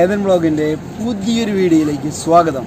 ഏതൻ ബ്ലോഗിന്റെ പുതിയൊരു വീഡിയോയിലേക്ക് സ്വാഗതം.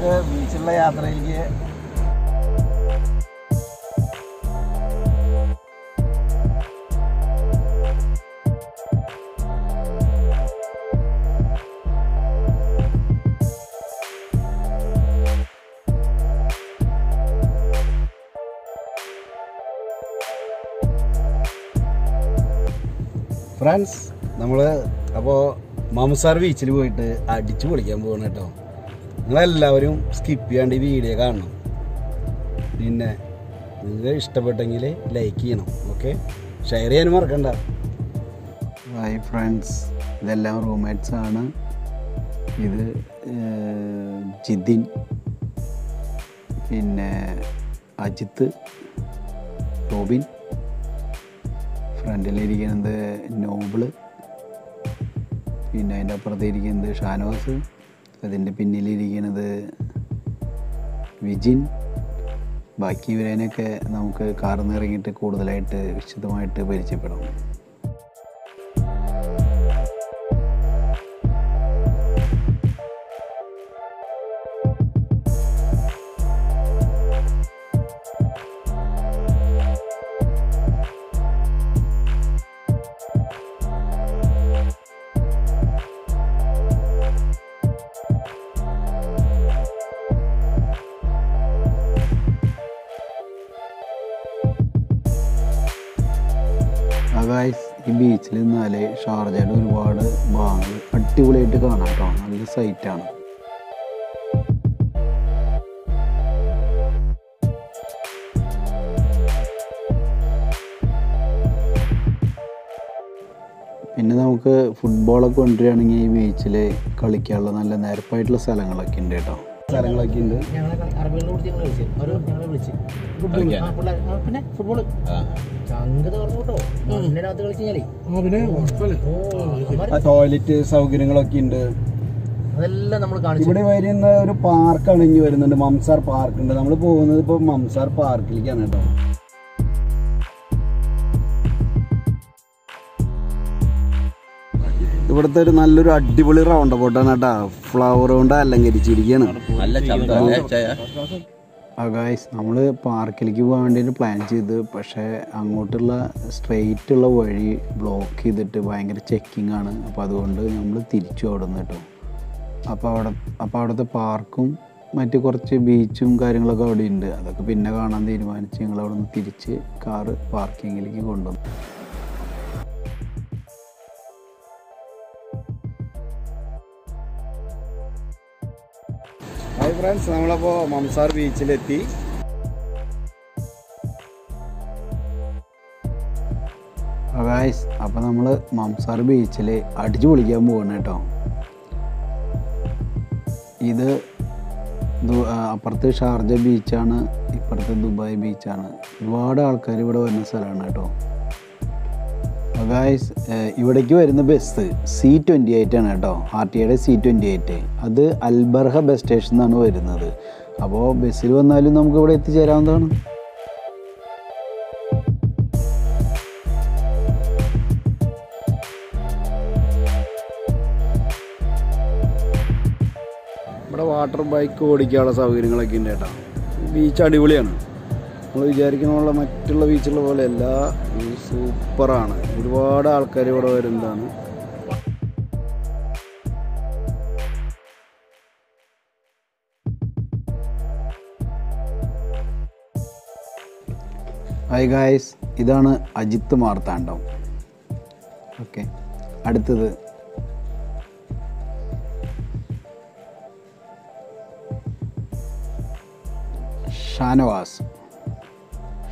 നമുക്ക് ബീച്ചിലുള്ള യാത്രയിലേക്ക് ഫ്രണ്ട്സ് നമ്മൾ അപ്പോൾ മാമസാർ ബീച്ചിൽ പോയിട്ട് അടിച്ചു പൊളിക്കാൻ പോകണം കേട്ടോ. നിങ്ങളെല്ലാവരും സ്കിപ്പ് ചെയ്യാണ്ട് ഈ വീഡിയോ കാണണം. പിന്നെ നിങ്ങൾക്ക് ഇഷ്ടപ്പെട്ടെങ്കിൽ ലൈക്ക് ചെയ്യണം ഓക്കെ ഷെയർ ചെയ്യാനും മറക്കണ്ട. ഹായ് ഫ്രണ്ട്സ് ഇതെല്ലാം റൂംമേറ്റ്സ് ആണ്. ഇത് ജിതിൻ പിന്നെ അജിത്ത് റോബിൻ ഫ്രണ്ടിലിരിക്കുന്നത് നോബിൾ പിന്നെ അതിന്റെ അപ്പുറത്തിരിക്കുന്നത് ഷാനവാസ്. അതിന്റെ പിന്നിലിരിക്കുന്നത് വിജിൻ. ബാക്കി ഇവരേനൊക്കെ നമുക്ക് ഇറങ്ങിയിട്ട് കൂടുതലായിട്ട് വിശദമായിട്ട് പരിചയപ്പെടാം. ഷാർജയുടെ ഒരുപാട് ഭാഗങ്ങൾ അടിപൊളിയായിട്ട് കാണാം കേട്ടോ. നല്ല സൈറ്റാണ് പിന്നെ നമുക്ക് ഫുട്ബോളൊക്കെ കൊണ്ടുവരികയാണെങ്കിൽ ഈ ബീച്ചിൽ കളിക്കാനുള്ള നല്ല നിരപ്പായിട്ടുള്ള സ്ഥലങ്ങളൊക്കെ ഉണ്ട് കേട്ടോ. സ്ഥലങ്ങളൊക്കെ ഉണ്ട് പിന്നെ ടോയ്ലറ്റ് സൗകര്യങ്ങളൊക്കെ ഉണ്ട് അതെല്ലാം നമ്മൾ കാണിച്ചു ഇവിടെ വരുന്ന ഒരു പാർക്കാണ് ഇനി വരുന്നുണ്ട്. മംസാർ പാർക്ക് ഉണ്ട്. നമ്മൾ പോകുന്നത് ഇപ്പൊ മംസാർ പാർക്കിലേക്കാണ് കേട്ടോ. ഇവിടുത്തെ ഒരു നല്ലൊരു അടിപൊളി റൗണ്ട് ബോട്ടാണ് കേട്ടോ. ഫ്ലവർ കൊണ്ട് അലങ്കരിച്ചിരിക്കുകയാണ് ഗായ്സ് നമ്മൾ പാർക്കിലേക്ക് പോകാൻ വേണ്ടിയിട്ട് പ്ലാൻ ചെയ്ത് പക്ഷേ അങ്ങോട്ടുള്ള സ്ട്രെയിറ്റ് ഉള്ള വഴി ബ്ലോക്ക് ചെയ്തിട്ട് ഭയങ്കര ചെക്കിംഗ് ആണ്. അപ്പോൾ അതുകൊണ്ട് നമ്മൾ തിരിച്ചു അവിടെ നിന്ന് കേട്ടോ. അപ്പോൾ അവിടെ അപ്പോൾ അവിടുത്തെ പാർക്കും മറ്റ് കുറച്ച് ബീച്ചും കാര്യങ്ങളൊക്കെ അവിടെ ഉണ്ട് അതൊക്കെ പിന്നെ കാണാൻ തീരുമാനിച്ച് ഞങ്ങൾ അവിടെ നിന്ന് തിരിച്ച് കാറ് പാർക്കിങ്ങിലേക്ക് കൊണ്ടുവന്നു. ഫ്രണ്ട്സ് നമ്മളപ്പോൾ മംസാർ ബീച്ചിലെത്തി. ഗായ്സ് അപ്പോൾ നമ്മൾ മംസാർ ബീച്ചിൽ അടിച്ചു പൊളിക്കാൻ പോകണം കേട്ടോ. ഇത് അപ്പുറത്ത് ഷാർജ ബീച്ചാണ് ഇപ്പുറത്ത് ദുബായ് ബീച്ചാണ്. ഒരുപാട് ആൾക്കാർ ഇവിടെ വരുന്ന സ്ഥലമാണ് കേട്ടോ. ഗായ്സ് ഇവിടേക്ക് വരുന്ന ബസ് സി ട്വന്റി എയ്റ്റ് ആണ് കേട്ടോ. ആർ ടി ഐയുടെ സി ട്വന്റി എയ്റ്റ് അത് അൽബർഹ ബസ് സ്റ്റേഷൻ എന്നാണ് വരുന്നത്. അപ്പോൾ ബസ്സിൽ വന്നാലും നമുക്ക് ഇവിടെ എത്തിച്ചേരാവുന്നതാണ്. ഇവിടെ വാട്ടർ ബൈക്ക് ഓടിക്കാനുള്ള സൗകര്യങ്ങളൊക്കെ ഉണ്ട് കേട്ടോ. ബീച്ച് അടിപൊളിയാണ്. നമ്മൾ വിചാരിക്കുന്ന പോലെ മറ്റുള്ള ബീച്ചുള്ള പോലെ അല്ല ഇത് സൂപ്പറാണ്. ഒരുപാട് ആൾക്കാർ ഇവിടെ വരുന്നതാണ്. ഹായ് ഗായ്സ് ഇതാണ് അജിത്ത് മാർത്താണ്ഡം. ഓക്കെ അടുത്തത്. ഷാനവാസ്.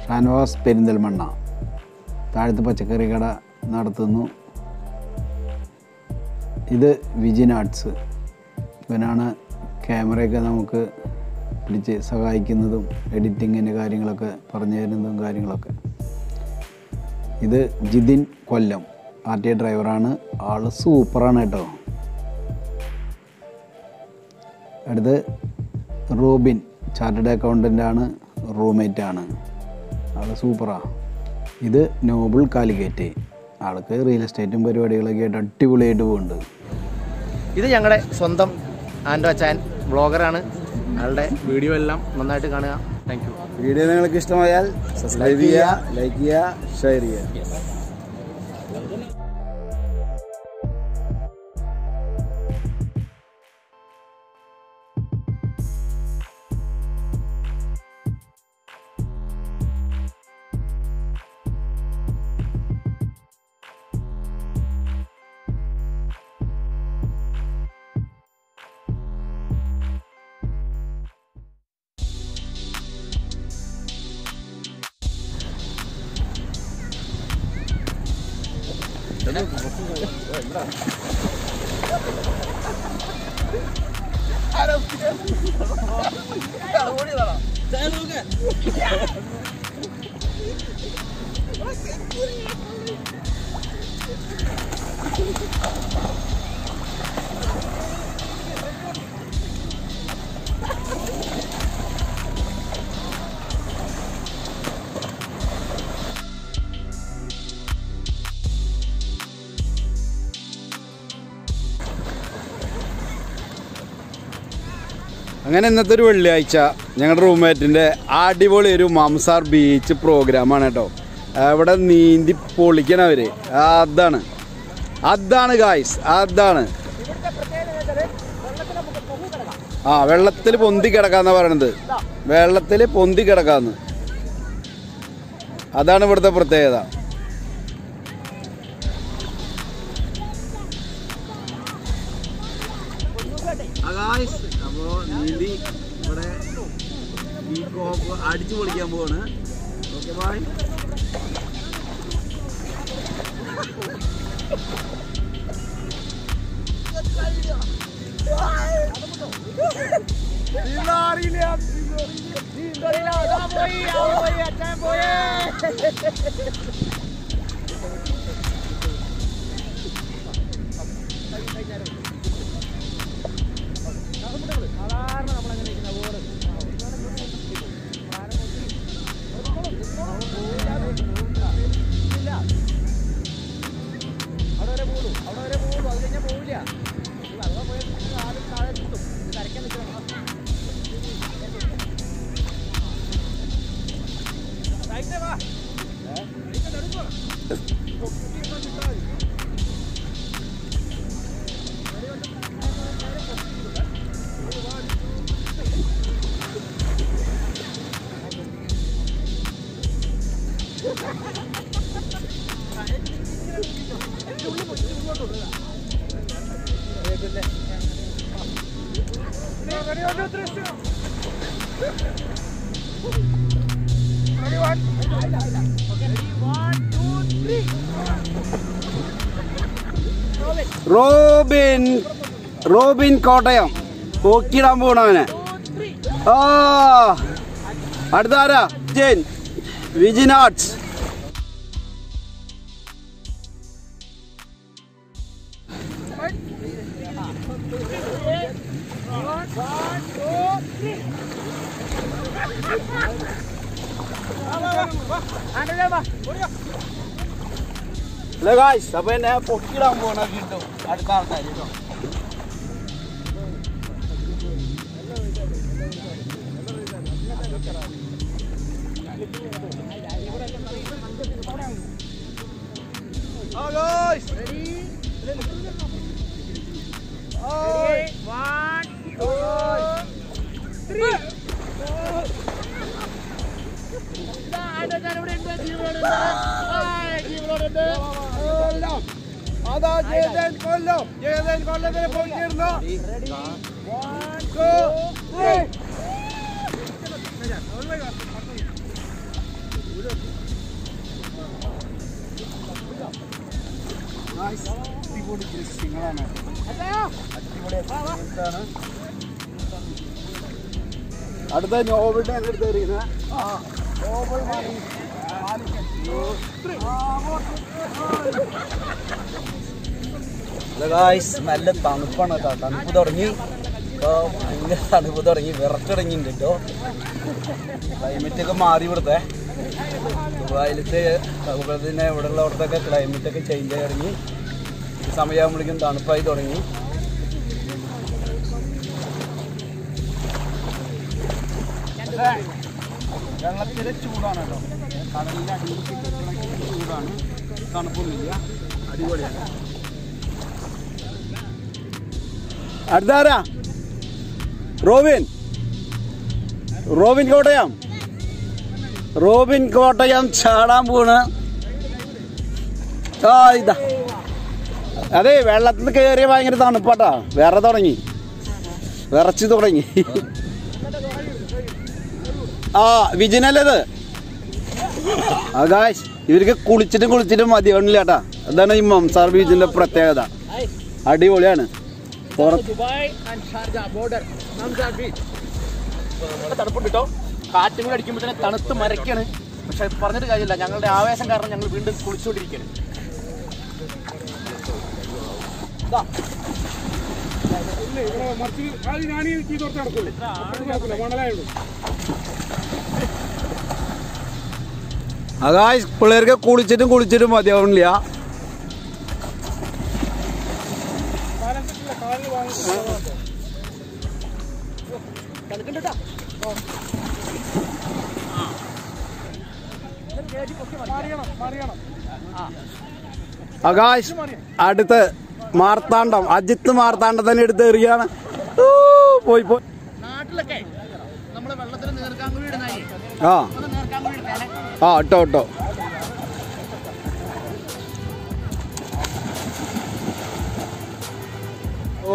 ഷാനവാസ് പെരിന്തൽമണ്ണ. താഴത്ത് പച്ചക്കറി കട നടത്തുന്നു. ഇത് വിജിൻ ആർട്സ്. ഇവനാണ് ക്യാമറയൊക്കെ നമുക്ക് പിടിച്ച് സഹായിക്കുന്നതും എഡിറ്റിങ്ങിന്റെ കാര്യങ്ങളൊക്കെ പറഞ്ഞു തരുന്നതും കാര്യങ്ങളൊക്കെ. ഇത് ജിതിൻ കൊല്ലം. ആർ ടി ഡ്രൈവറാണ്. ആൾ സൂപ്പറാണ് കേട്ടോ. അടുത്ത് റോബിൻ ചാർട്ടേഡ് അക്കൗണ്ടന്റ് ആണ് റൂംമേറ്റ് ആണ് ആൾ സൂപ്പറാ. ഇത് നോബിൾ കാലിക്കേറ്റ്. ആൾക്ക് റിയൽ എസ്റ്റേറ്റും പരിപാടികളൊക്കെ ആയിട്ട് അടിപൊളിയായിട്ട് പോകുന്നുണ്ട് ഇത് ഞങ്ങളുടെ സ്വന്തം ആൻഡോ അച്ചാൻ ബ്ലോഗറാണ് അയാളുടെ വീഡിയോ എല്ലാം നന്നായിട്ട് കാണുക. താങ്ക് യു വീഡിയോ നിങ്ങൾക്ക് ഇഷ്ടമായാൽ സബ്സ്ക്രൈബ് ചെയ്യുക ലൈക്ക് ചെയ്യുക ഷെയർ ചെയ്യുക. 就怎么控制我的人呢？的，അങ്ങനെ ഇന്നത്തെ ഒരു വെള്ളിയാഴ്ച ഞങ്ങളുടെ റൂംമേറ്റിന്റെ അടിപൊളി ഒരു മാംസാർ ബീച്ച് പ്രോഗ്രാമാണ് കേട്ടോ. അവിടെ നീന്തി പൊളിക്കണം അവർ. അതാണ്. അതാണ് ഗായ്സ് അതാണ്. ആ വെള്ളത്തിൽ പൊന്തി കിടക്കാന്നാ പറയണത്. വെള്ളത്തിൽ പൊന്തി കിടക്കാന്ന്. അതാണ് ഇവിടുത്തെ പ്രത്യേകത. അടിച്ചു പൊളിക്കാൻ പോവാണ്. Okay bye Robin Robin Kottayam പോക്കിടാൻ പോണവനെ ആ അടുത്ത ആരാ Jain Vijin arts hello guys അപ്പൊ എന്നെ പൊക്കിടാൻ പോണ കിട്ടും അടുത്ത ആൾക്കാർ കേട്ടോ അതാ ജയദേൻ കൊല്ലം അതാ ജയതൻ കൊല്ലം ജയതൻ കൊല്ലത്തിനെ പൊങ്ങിയിരുന്ന അടിപൊളി ദൃശ്യങ്ങളാണ് അടിപൊളി ആണ് അടുത്ത നോബിളിനെ അങ്ങോട്ട് തരുന്ന നോബിൾ മാറി നല്ല തണുപ്പാണ് കേട്ടോ. തണുപ്പ് തുടങ്ങി. ഇപ്പോൾ ഭയങ്കര തണുപ്പ് തുടങ്ങി. വിറക്കിടങ്ങിണ്ട് കേട്ടോ. ക്ലൈമറ്റൊക്കെ മാറി ഇവിടുത്തെ. ദുബായിലത്തെ അതുപോലെ തന്നെ ഇവിടെ ഉള്ളവിടത്തൊക്കെ ക്ലൈമറ്റൊക്കെ ചേഞ്ച് ആയി ഈ സമയമാകുമ്പോഴേക്കും തണുപ്പായി തുടങ്ങി. വെള്ളത്തിലെ ചൂടാണ് കേട്ടോ. കടലിന്റെ അടിയിൽ ചൂടാണ്. തണുപ്പൊന്നുമില്ല. അടിപൊളിയാണ്. അടുത്താരാ? Robin. Robin Kottayam. Robin Kottayam ചാടാൻ പോണ് ആ ഇതാ. അതെ വെള്ളത്തിൽ കയറിയ ഭയങ്കര തണുപ്പാട്ടാ. വേറെ തുടങ്ങി. വിറച്ച് തുടങ്ങി. ആ വിജയനല്ലത് ആ ഗായ്സ് ഇവർക്ക് കുളിച്ചിട്ടും കുളിച്ചിട്ടും മതിയാവണില്ല കേട്ടാ. അതാണ് ഈ മംസാർ ബീച്ചിന്റെ പ്രത്യേകത. അടിപൊളിയാണ്. Dubai and Sharjah border Mamzar beach തണുപ്പുണ്ട് കേട്ടോ കാറ്റും കൂടി അടിക്കുമ്പോൾ തന്നെ തണുത്ത് മരക്കാണ്. പക്ഷെ പറഞ്ഞിട്ട് കാര്യമില്ല. ഞങ്ങളുടെ ആവേശം കാരണം ഞങ്ങൾ വീണ്ടും കുളിച്ചുകൊണ്ടിരിക്കുകയാണ്. ഇതാ. അതായത് പിള്ളേർക്ക് കുളിച്ചിട്ടും കുളിച്ചിട്ടും മതിയാവണില്ല ആകാശ് അടുത്ത് മാർത്താണ്ഡം അജിത്ത് മാർത്താണ്ഡത്തിന് തന്നെ എടുത്ത് എറിയാണ്. പോയി പോയി. നാട്ടിലൊക്കെ നമ്മൾ വെള്ളത്തിൽ നീർക്കാൻ കൂടി ആ. ആ ഇട്ടോ ഇട്ടോ.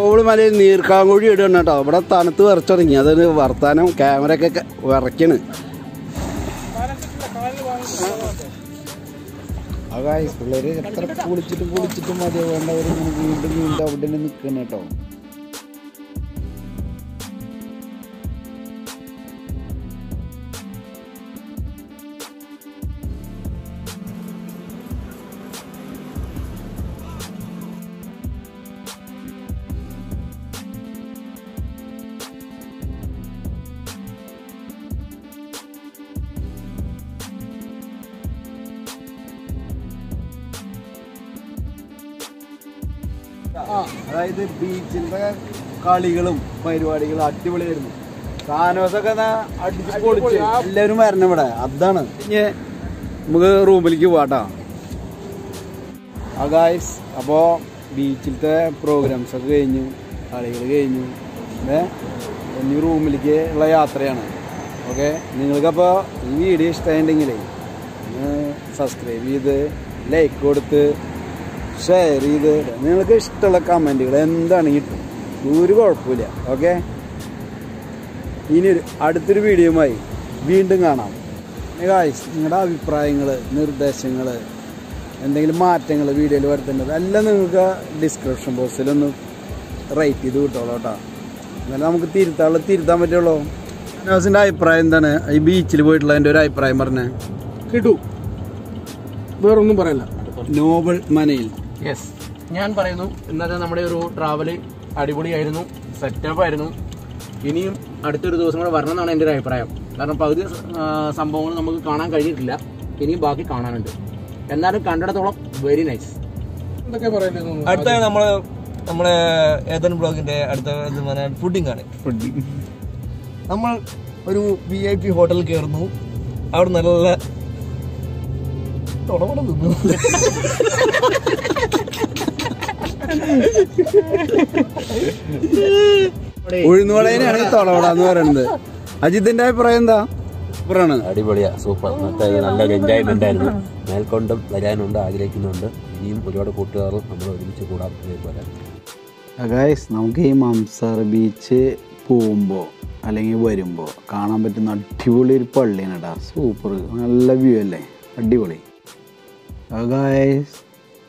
ഓൾ മലയിൽ നീർക്കാങ്കുഴി ഇടണം കേട്ടോ. ഇവിടെ തണുത്ത് വിറച്ചുടങ്ങി അതൊരു വർത്താനം ക്യാമറ ഒക്കെ വിറയ്ക്കണ്. അതായത് പിള്ളേര് എത്ര കുളിച്ചിട്ട് കുളിച്ചിട്ടും മതി വേണ്ടവർ വീണ്ടും വീണ്ടും അവിടെ നിൽക്കണം കേട്ടോ. അതായത് ബീച്ചിന്റെ കളികളും പരിപാടികളും അടിപൊളിയായിരുന്നു. കാനോസൊക്കെ എന്നാ അടിച്ച് പൊളിച്ച് എല്ലാവരും വരണം ഇവിടെ. അതാണ്. നമുക്ക് റൂമിലേക്ക് പോവാട്ടോ. ആ ഗായ്സ് അപ്പോൾ ബീച്ചിലത്തെ പ്രോഗ്രാംസ് ഒക്കെ കഴിഞ്ഞു കളികൾ കഴിഞ്ഞു. ഇനി റൂമിലേക്ക് ഉള്ള യാത്രയാണ്. ഓക്കെ? നിങ്ങൾക്കപ്പോൾ ഈ വീഡിയോ ഇഷ്ടമായിട്ടുണ്ടെങ്കിൽ സബ്സ്ക്രൈബ് ചെയ്ത് ലൈക്ക് കൊടുത്ത് ഷെയർ ചെയ്ത് നിങ്ങൾക്ക് ഇഷ്ടമുള്ള കമന്റുകൾ എന്താണ് കിട്ടും ഒരു കുഴപ്പമില്ല ഓക്കെ ഇനി അടുത്തൊരു വീഡിയോയുമായി വീണ്ടും കാണാം. ഗായ്സ് നിങ്ങളുടെ അഭിപ്രായങ്ങൾ നിർദ്ദേശങ്ങൾ എന്തെങ്കിലും മാറ്റങ്ങൾ വീഡിയോയിൽ വരുത്തേണ്ടത് എല്ലാം നിങ്ങൾക്ക് ഡിസ്ക്രിപ്ഷൻ ബോക്സിലൊന്ന് റൈറ്റ് ചെയ്ത് കിട്ടുള്ളൂ കേട്ടോ. എന്നാലും നമുക്ക് തിരുത്താനുള്ള തിരുത്താൻ പറ്റുള്ളൂ. നവാസിന്റെ അഭിപ്രായം എന്താണ്? ഈ ബീച്ചിൽ പോയിട്ടുള്ള എന്റെ ഒരു അഭിപ്രായം പറഞ്ഞേ. കിട്ടു വേറൊന്നും പറയല്ല. നോബൽ മനയിൽ. യെസ് ഞാൻ പറയുന്നു ഇന്നത്തെ നമ്മുടെ ഒരു ട്രാവൽ അടിപൊളിയായിരുന്നു സെറ്റപ്പ് ആയിരുന്നു. ഇനിയും അടുത്തൊരു ദിവസം കൂടെ വരണം എന്നാണ് എന്റെ ഒരു അഭിപ്രായം. കാരണം പകുതി സംഭവങ്ങൾ നമുക്ക് കാണാൻ കഴിഞ്ഞിട്ടില്ല. ഇനിയും ബാക്കി കാണാനുണ്ട്. എന്നാലും കണ്ടിടത്തോളം വെരി നൈസ് എന്തൊക്കെ പറയല്ലേ അടുത്ത നമ്മൾ നമ്മളെ ഏതൻ ബ്ലോഗിന്റെ അടുത്ത ഫുഡിംഗ് ആണ്. ഫുഡിംഗ് നമ്മൾ ഒരു വി ഐ പി ഹോട്ടലിൽ കയറുന്നു. അവിടെ നല്ല തുടമട തിന്നു. ഉഴുന്നുവടേനെയാണ് തൊളവട എന്ന് പറയുന്നത് അജിത്തിന്റെ അഭിപ്രായം എന്താ? സൂപ്പറാണ് അടിപൊളിയാ സൂപ്പർ. നല്ല എൻജോയ്മെന്റ് ആയിരുന്നു മേൽക്കൊണ്ടും വരാനുണ്ട് ആഗ്രഹിക്കുന്നുണ്ട്. ഇനിയും ഒരുപാട് കൂട്ടുകാർ നമ്മൾ ഒരുമിച്ച് കൂടാം ഇതേപോലെ. ഗൈസ് നമുക്ക് ഈ മംസാർ ബീച്ച് പോകുമ്പോൾ അല്ലെങ്കിൽ വരുമ്പോൾ കാണാൻ പറ്റുന്ന അടിപൊളി ഒരു പള്ളിയാണ് കേട്ടോ സൂപ്പർ നല്ല വ്യൂ അല്ലേ? അടിപൊളി. Guys